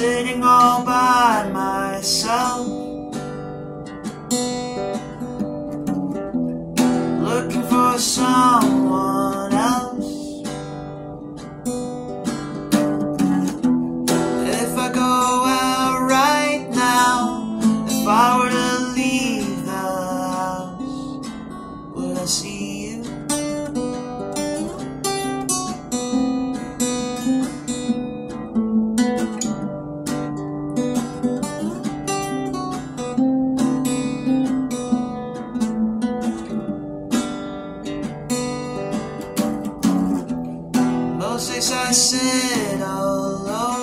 sitting all by myself. Looking for someone six seven eight alone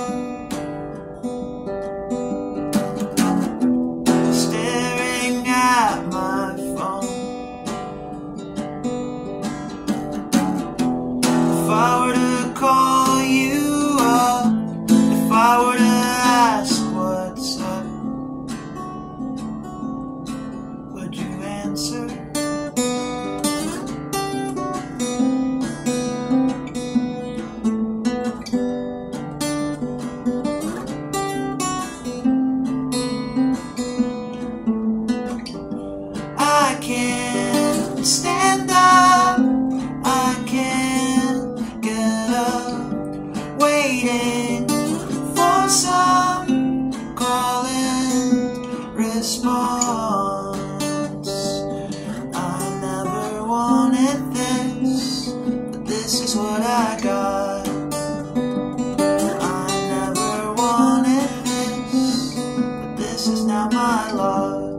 stand up. I can't get up. Waiting for some calling response. I never wanted this, but this is what I got. I never wanted this, but this is not my love.